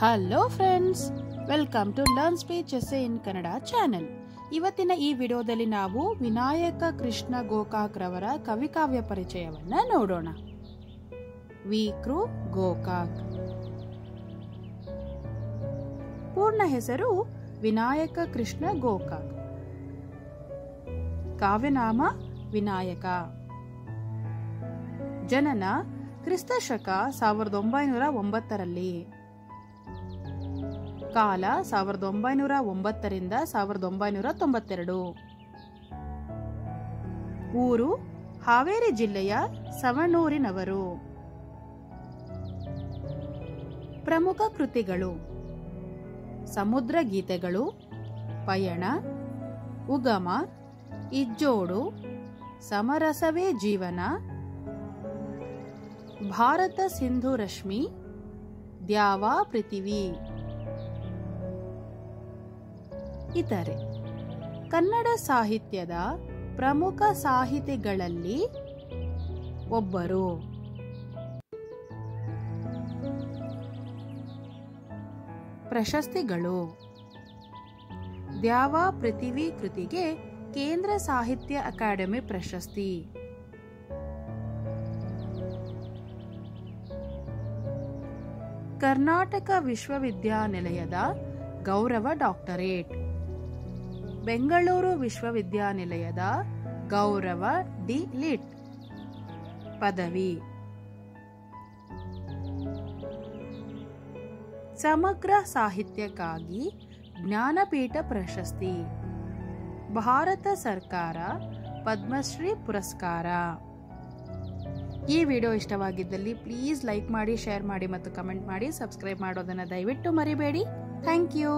Hello friends welcome to learn speeches in Kannada channel ಇವತ್ತಿನ ಈ ವಿಡಿಯೋದಲ್ಲಿ ನಾವು ವಿನಾಯಕ ಕೃಷ್ಣ ಗೋಕಾಕ್ ರವರ ಕವಿಕಾವ್ಯ ಪರಿಚಯವನ್ನ ನೋಡೋಣ. ವಿಕ್ರು ಗೋಕಾಕ್. ಪೂರ್ಣ ಹೆಸರು ವಿನಾಯಕ ಕೃಷ್ಣ ಗೋಕಾಕ್. ಕಾವ್ಯನಾಮ ವಿನಾಯಕ. ಜನನ ಕ್ರಿಸ್ತ ಶಕ ಸಾವಿರದ ಒಂಬೈನೂರ ಒಂಬತ್ತರಲ್ಲಿ. ಕಾಲ ಸಾವಿರದ ಒಂಬೈನೂರ ಒಂಬತ್ತರಿಂದ ಸಾವಿರದ ಒಂಬೈನೂರ ತೊಂಬತ್ತೆರಡು. ಊರು ಹಾವೇರಿ ಜಿಲ್ಲೆಯ ಸವಣೂರಿನವರು. ಪ್ರಮುಖ ಕೃತಿಗಳು ಸಮುದ್ರ ಗೀತೆಗಳು, ಪಯಣ, ಉಗಮ, ಇಜ್ಜೋಡು, ಸಮರಸವೇ ಜೀವನ, ಭಾರತ ಸಿಂಧು ರಶ್ಮಿ, ದ್ಯಾವಾ ಪೃಥಿವಿ. ಇತರೆ ಕನ್ನಡ ಸಾಹಿತ್ಯದ ಪ್ರಮುಖ ಸಾಹಿತಿಗಳಲ್ಲಿ ಒಬ್ಬರು. ಪ್ರಶಸ್ತಿಗಳು. ದ್ಯಾವ ಪೃಥಿವಿ ಕೃತಿಗೆ ಕೇಂದ್ರ ಸಾಹಿತ್ಯ ಅಕಾಡೆಮಿ ಪ್ರಶಸ್ತಿ. ಕರ್ನಾಟಕ ವಿಶ್ವವಿದ್ಯಾನಿಲಯದ ಗೌರವ ಡಾಕ್ಟರೇಟ್. ಬೆಂಗಳೂರು ವಿಶ್ವವಿದ್ಯಾನಿಲಯದ ಗೌರವ ಡಿ ಲಿಟ್ ಪದವಿ. ಸಮಗ್ರ ಸಾಹಿತ್ಯಕ್ಕಾಗಿ ಜ್ಞಾನಪೀಠ ಪ್ರಶಸ್ತಿ. ಭಾರತ ಸರ್ಕಾರ ಪದ್ಮಶ್ರೀ ಪುರಸ್ಕಾರ. ಈ ವಿಡಿಯೋ ಇಷ್ಟವಾಗಿದ್ದಲ್ಲಿ ಪ್ಲೀಸ್ ಲೈಕ್ ಮಾಡಿ, ಶೇರ್ ಮಾಡಿ ಮತ್ತು ಕಮೆಂಟ್ ಮಾಡಿ, ಸಬ್ಸ್ಕ್ರೈಬ್ ಮಾಡೋದನ್ನು ದಯವಿಟ್ಟು ಮರಿಬೇಡಿ. Thank you.